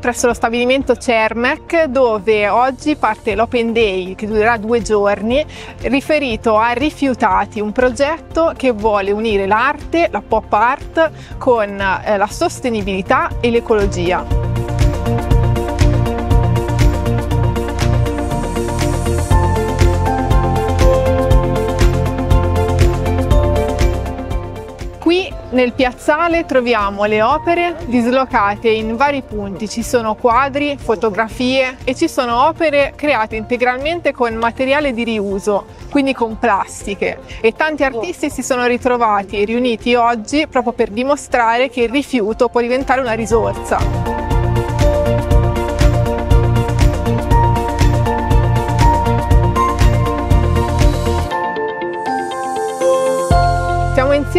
presso lo stabilimento Cermec dove oggi parte l'Open Day che durerà due giorni riferito a Rifiutati, un progetto che vuole unire l'arte, la pop art con eh, la sostenibilità e l'ecologia. Nel piazzale troviamo le opere dislocate in vari punti, ci sono quadri, fotografie e ci sono opere create integralmente con materiale di riuso, quindi con plastiche e tanti artisti si sono ritrovati e riuniti oggi proprio per dimostrare che il rifiuto può diventare una risorsa.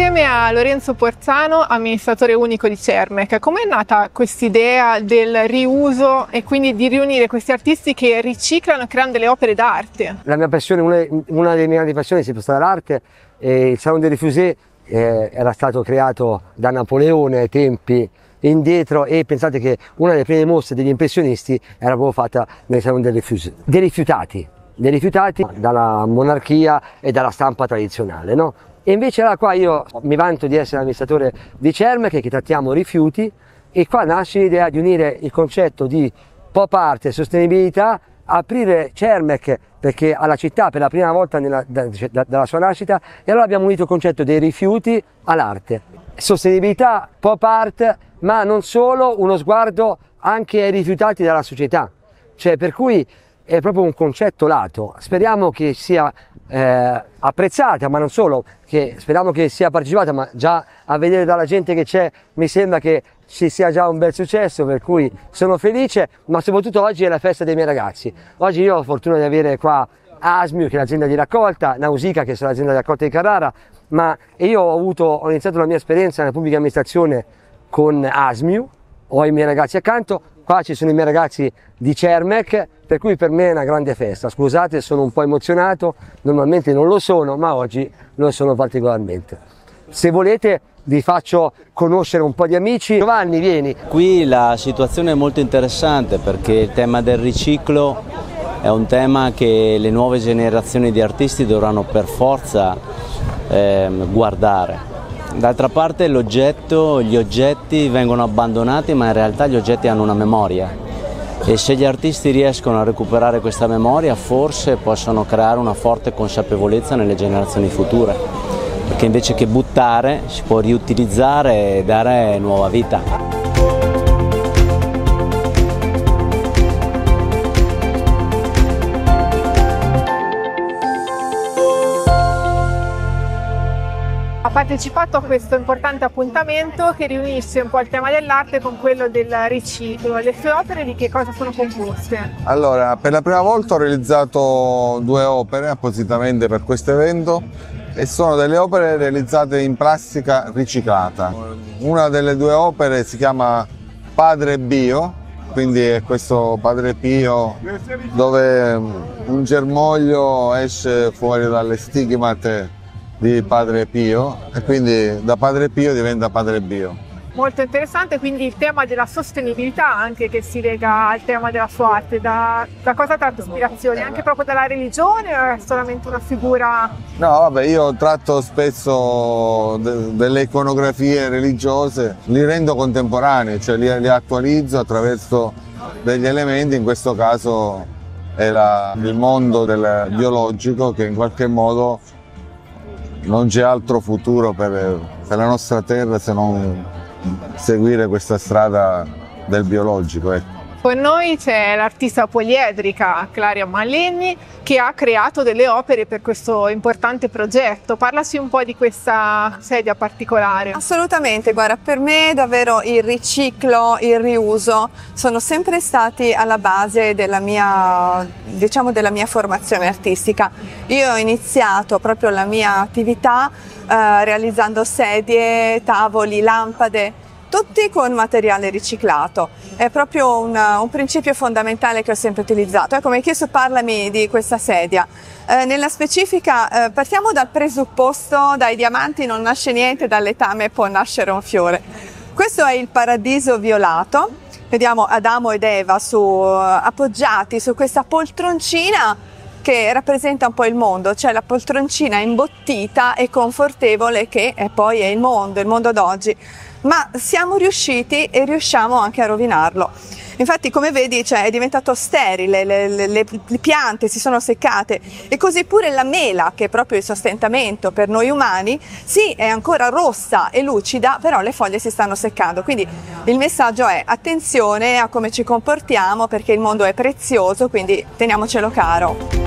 Insieme a Lorenzo Porzano, amministratore unico di Cermec. Com'è nata quest'idea del riuso e quindi di riunire questi artisti che riciclano e creano delle opere d'arte? La mia passione, una, una delle mie grandi passioni è sempre stata l'arte e il Salon de Refusé eh, era stato creato da Napoleone ai tempi indietro e pensate che una delle prime mostre degli impressionisti era proprio fatta nel Salon dei, Refusé, dei rifiutati dei rifiutati dalla monarchia e dalla stampa tradizionale. No? E invece là qua io mi vanto di essere amministratore di Cermec che trattiamo rifiuti e qua nasce l'idea di unire il concetto di pop art e sostenibilità, aprire Cermec perché alla città per la prima volta nella, da, da, dalla sua nascita e allora abbiamo unito il concetto dei rifiuti all'arte. Sostenibilità, pop art, ma non solo, uno sguardo anche ai rifiutati dalla società. Cioè per cui è proprio un concetto lato. Speriamo che sia eh, apprezzata, ma non solo, che speriamo che sia partecipata, ma già a vedere dalla gente che c'è mi sembra che ci sia già un bel successo, per cui sono felice, ma soprattutto oggi è la festa dei miei ragazzi. Oggi io ho la fortuna di avere qua Asmiu, che è l'azienda di raccolta, Nausica, che è l'azienda di raccolta di Carrara, ma io ho, avuto, ho iniziato la mia esperienza nella pubblica amministrazione con Asmiu, ho i miei ragazzi accanto, qua ci sono i miei ragazzi di Cermec, per cui per me è una grande festa. Scusate, sono un po' emozionato, normalmente non lo sono, ma oggi lo sono particolarmente. Se volete vi faccio conoscere un po' di amici. Giovanni, vieni. Qui la situazione è molto interessante perché il tema del riciclo è un tema che le nuove generazioni di artisti dovranno per forza eh, guardare. D'altra parte l'oggetto, gli oggetti vengono abbandonati ma in realtà gli oggetti hanno una memoria e se gli artisti riescono a recuperare questa memoria forse possono creare una forte consapevolezza nelle generazioni future, perché invece che buttare si può riutilizzare e dare nuova vita. Partecipato a questo importante appuntamento che riunisce un po' il tema dell'arte con quello del riciclo. Le sue opere di che cosa sono composte? Allora, per la prima volta ho realizzato due opere appositamente per questo evento e sono delle opere realizzate in plastica riciclata. Una delle due opere si chiama Padre Bio, quindi è questo Padre Pio dove un germoglio esce fuori dalle stigmate di Padre Pio e quindi da Padre Pio diventa Padre Bio. Molto interessante, quindi il tema della sostenibilità anche che si lega al tema della sua arte, da, da cosa tratta ispirazione? Anche proprio dalla religione o è solamente una figura? No, vabbè, io tratto spesso de- delle iconografie religiose, li rendo contemporanei, cioè li, li attualizzo attraverso degli elementi, in questo caso è la, il mondo del biologico che in qualche modo non c'è altro futuro per, per, la nostra terra se non seguire questa strada del biologico. Ecco. Con noi c'è l'artista poliedrica Claria Mallegni che ha creato delle opere per questo importante progetto. Parlaci un po' di questa sedia particolare. Assolutamente, guarda, per me davvero il riciclo, il riuso sono sempre stati alla base della mia, diciamo, della mia formazione artistica. Io ho iniziato proprio la mia attività eh, realizzando sedie, tavoli, lampade tutti con materiale riciclato. È proprio un, un principio fondamentale che ho sempre utilizzato. Ecco, mi hai chiesto parlami di questa sedia. Eh, nella specifica eh, partiamo dal presupposto dai diamanti non nasce niente, dal letame può nascere un fiore. Questo è il paradiso violato. Vediamo Adamo ed Eva su, appoggiati su questa poltroncina che rappresenta un po' il mondo, cioè la poltroncina imbottita e confortevole che è poi è il mondo, il mondo d'oggi. Ma siamo riusciti e riusciamo anche a rovinarlo. Infatti, come vedi, cioè, è diventato sterile, le, le, le, piante si sono seccate e così pure la mela, che è proprio il sostentamento per noi umani, sì, è ancora rossa e lucida, però le foglie si stanno seccando. Quindi il messaggio è attenzione a come ci comportiamo perché il mondo è prezioso, quindi teniamocelo caro.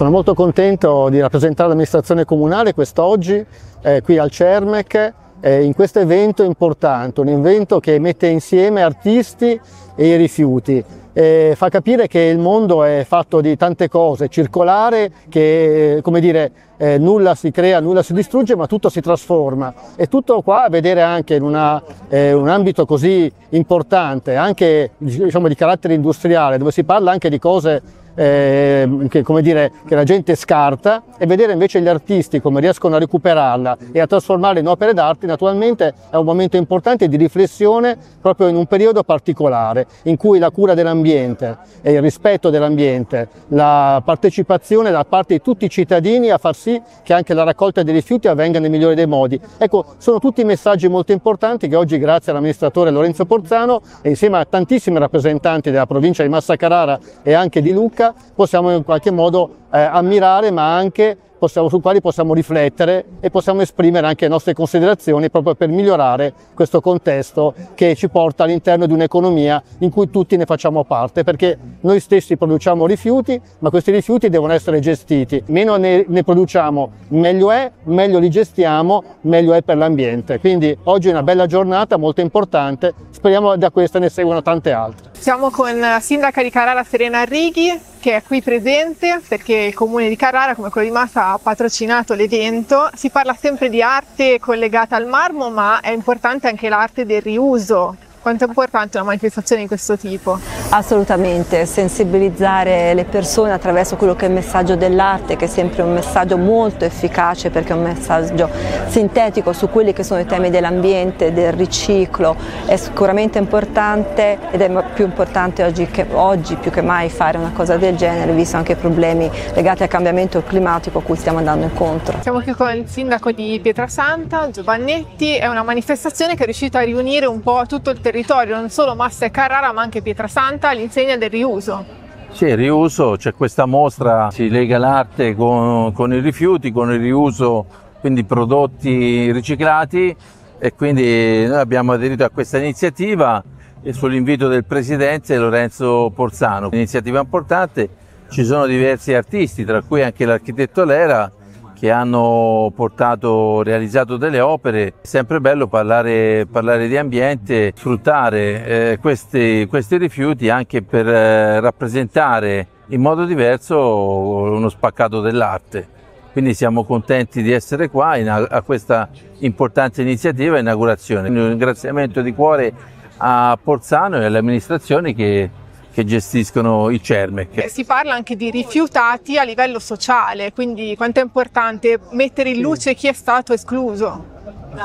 Sono molto contento di rappresentare l'amministrazione comunale quest'oggi eh, qui al CERMEC eh, in questo evento importante, un evento che mette insieme artisti e i rifiuti. Eh, fa capire che il mondo è fatto di tante cose, circolare, che come dire, eh, nulla si crea, nulla si distrugge, ma tutto si trasforma. E tutto qua a vedere anche in una, eh, un ambito così importante, anche diciamo, di carattere industriale, dove si parla anche di cose eh, che, dire, che, la gente scarta e vedere invece gli artisti come riescono a recuperarla e a trasformarla in opere d'arte naturalmente è un momento importante di riflessione proprio in un periodo particolare in cui la cura dell'ambiente e il rispetto dell'ambiente, la partecipazione da parte di tutti i cittadini a far sì che anche la raccolta dei rifiuti avvenga nel migliore dei modi. Ecco, sono tutti messaggi molto importanti che oggi grazie all'amministratore Lorenzo Porzano e insieme a tantissimi rappresentanti della provincia di Massa Carrara e anche di Lucca possiamo in qualche modo eh, ammirare ma anche possiamo, su quali possiamo riflettere e possiamo esprimere anche le nostre considerazioni proprio per migliorare questo contesto che ci porta all'interno di un'economia in cui tutti ne facciamo parte, perché noi stessi produciamo rifiuti, ma questi rifiuti devono essere gestiti. Meno ne, ne produciamo, meglio è, meglio li gestiamo, meglio è per l'ambiente. Quindi oggi è una bella giornata, molto importante, speriamo da questa ne seguano tante altre. Siamo con la sindaca di Carrara Serena Righi che è qui presente perché il comune di Carrara come quello di Massa ha patrocinato l'evento. Si parla sempre di arte collegata al marmo ma è importante anche l'arte del riuso quanto è importante una manifestazione di questo tipo? Assolutamente, sensibilizzare le persone attraverso quello che è il messaggio dell'arte, che è sempre un messaggio molto efficace perché è un messaggio sintetico su quelli che sono i temi dell'ambiente, del riciclo, è sicuramente importante ed è più importante oggi, che, oggi più che mai fare una cosa del genere, visto anche i problemi legati al cambiamento climatico a cui stiamo andando incontro. Siamo qui con il sindaco di Pietrasanta, Giovannetti, è una manifestazione che è riuscita a riunire un po' tutto il territorio territorio, non solo Massa e Carrara ma anche Pietrasanta, all'insegna del riuso. Sì, il riuso, c'è questa mostra, si lega l'arte con, con, i rifiuti, con il riuso, quindi prodotti riciclati e quindi noi abbiamo aderito a questa iniziativa e sull'invito del Presidente Lorenzo Porzano. Un'iniziativa importante, ci sono diversi artisti, tra cui anche l'architetto Lera, che hanno portato, realizzato delle opere. È sempre bello parlare, parlare di ambiente, sfruttare eh, questi, questi, rifiuti anche per eh, rappresentare in modo diverso uno spaccato dell'arte. Quindi siamo contenti di essere qua in, a questa importante iniziativa inaugurazione. Un ringraziamento di cuore a Porzano e alle amministrazioni che che gestiscono i CERMEC. Si parla anche di rifiutati a livello sociale, quindi quanto è importante mettere in luce chi è stato escluso.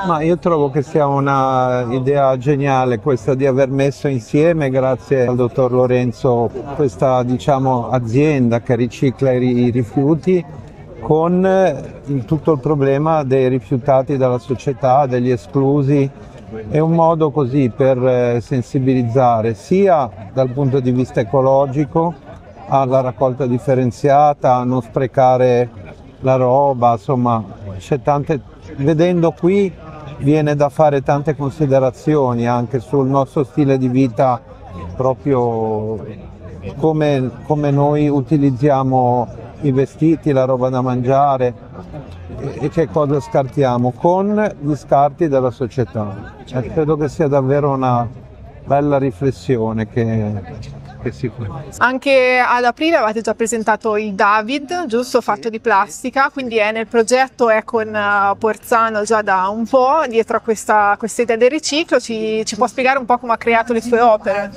Ma io trovo che sia un'idea geniale questa di aver messo insieme, grazie al dottor Lorenzo, questa diciamo, azienda che ricicla i rifiuti con il, tutto il problema dei rifiutati dalla società, degli esclusi è un modo così per eh, sensibilizzare sia dal punto di vista ecologico alla raccolta differenziata, a non sprecare la roba, insomma, tante, vedendo qui viene da fare tante considerazioni anche sul nostro stile di vita, proprio come, come noi utilizziamo i vestiti, la roba da mangiare, e che cosa scartiamo con gli scarti della società. E credo che sia davvero una bella riflessione che, che si fa. Anche ad aprile avete già presentato il David, giusto, fatto di plastica, quindi è nel progetto, è con uh, Porzano già da un po', dietro a questa, questa idea del riciclo, ci, ci, può spiegare un po' come ha creato le sue opere?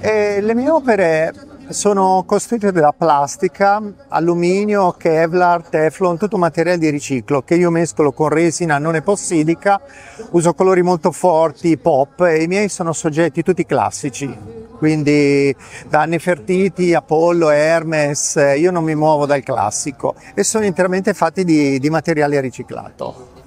Eh, le mie opere sono costruite da plastica, alluminio, Kevlar, Teflon, tutto materiale di riciclo che io mescolo con resina non epossidica, uso colori molto forti, pop e i miei sono soggetti tutti classici, quindi da Nefertiti, Apollo, Hermes, io non mi muovo dal classico e sono interamente fatti di, di materiale riciclato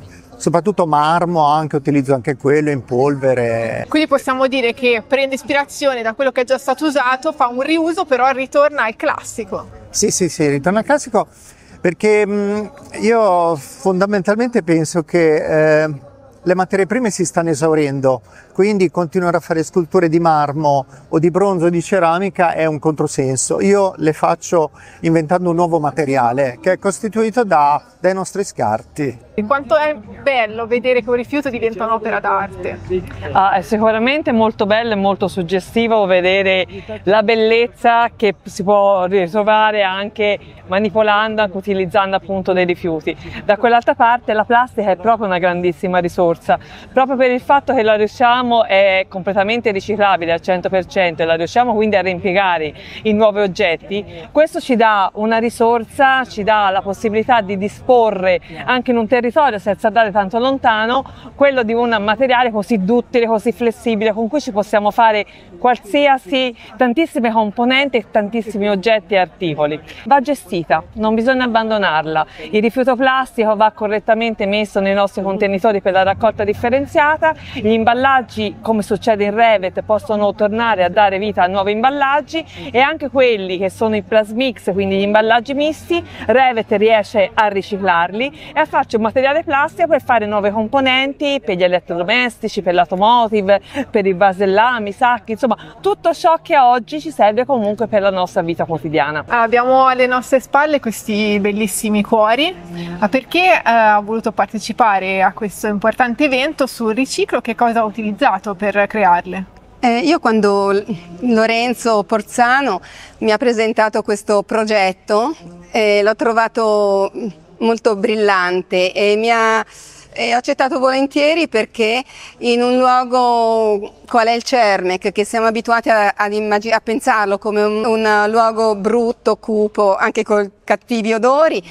soprattutto marmo, anche, utilizzo anche quello in polvere. Quindi possiamo dire che prende ispirazione da quello che è già stato usato, fa un riuso, però ritorna al classico. Sì, sì, sì, ritorna al classico perché mh, io fondamentalmente penso che eh, le materie prime si stanno esaurendo, quindi continuare a fare sculture di marmo o di bronzo o di ceramica è un controsenso. Io le faccio inventando un nuovo materiale che è costituito da, dai nostri scarti. E quanto è bello vedere che un rifiuto diventa un'opera d'arte? Ah, è sicuramente molto bello e molto suggestivo vedere la bellezza che si può ritrovare anche manipolando, anche utilizzando appunto dei rifiuti. Da quell'altra parte la plastica è proprio una grandissima risorsa, proprio per il fatto che la riusciamo è completamente riciclabile al 100% e la riusciamo quindi a reimpiegare in nuovi oggetti, questo ci dà una risorsa, ci dà la possibilità di disporre anche in un territorio senza andare tanto lontano, quello di un materiale così duttile, così flessibile, con cui ci possiamo fare qualsiasi, tantissime componenti e tantissimi oggetti e articoli. Va gestita, non bisogna abbandonarla. Il rifiuto plastico va correttamente messo nei nostri contenitori per la raccolta differenziata, gli imballaggi, come succede in Revet, possono tornare a dare vita a nuovi imballaggi e anche quelli che sono i plasmix, quindi gli imballaggi misti, Revet riesce a riciclarli e a farci un materiale plastico per fare nuove componenti per gli elettrodomestici, per l'automotive, per i vasellami, i sacchi, insomma tutto ciò che oggi ci serve comunque per la nostra vita quotidiana. Abbiamo alle nostre spalle questi bellissimi cuori, perché eh, ha voluto partecipare a questo importante evento sul riciclo? Che cosa ha utilizzato per crearle? Eh, io quando Lorenzo Porzano mi ha presentato questo progetto eh, l'ho trovato molto brillante e mi ha ho accettato volentieri perché in un luogo qual è il Cermec, che siamo abituati a, a, a pensarlo come un, un, luogo brutto, cupo, anche con cattivi odori,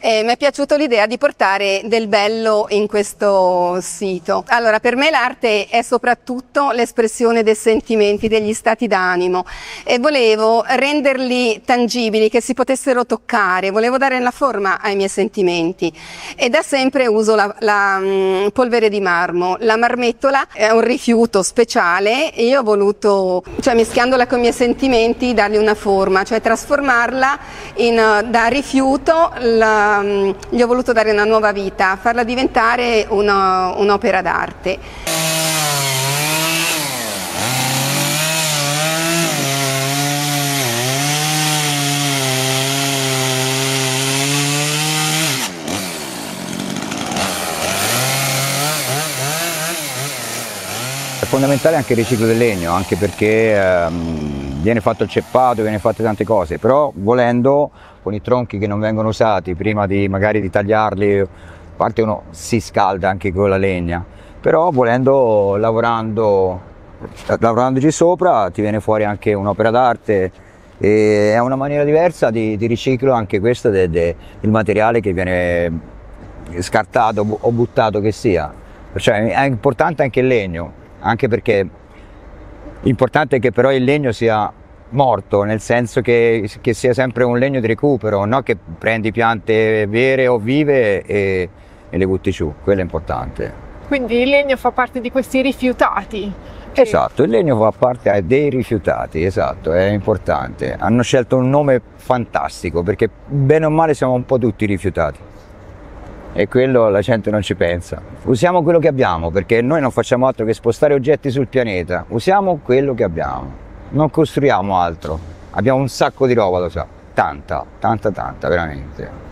eh, mi è piaciuta l'idea di portare del bello in questo sito. Allora, per me l'arte è soprattutto l'espressione dei sentimenti, degli stati d'animo e volevo renderli tangibili, che si potessero toccare, volevo dare la forma ai miei sentimenti e da sempre uso la, la Mm, polvere di marmo. La marmettola è un rifiuto speciale e io ho voluto, cioè mischiandola con i miei sentimenti, dargli una forma, cioè trasformarla in, da rifiuto, la, mm, gli ho voluto dare una nuova vita, farla diventare un'opera d'arte. Fondamentale anche il riciclo del legno, anche perché ehm, viene fatto il ceppato, viene fatte tante cose, però volendo con i tronchi che non vengono usati, prima di magari di tagliarli, a parte uno si scalda anche con la legna, però volendo, lavorando, lavorandoci sopra, ti viene fuori anche un'opera d'arte, e è una maniera diversa di, di riciclo anche questo del de, materiale che viene scartato o buttato che sia. Cioè è importante anche il legno, anche perché l'importante è che però il legno sia morto, nel senso che, che sia sempre un legno di recupero, non che prendi piante vere o vive e, e le butti giù, quello è importante. Quindi il legno fa parte di questi rifiutati? Esatto, il legno fa parte dei rifiutati, esatto, è importante. Hanno scelto un nome fantastico perché bene o male siamo un po' tutti rifiutati e quello la gente non ci pensa. Usiamo quello che abbiamo perché noi non facciamo altro che spostare oggetti sul pianeta, usiamo quello che abbiamo, non costruiamo altro, abbiamo un sacco di roba, lo so, tanta, tanta, tanta, veramente.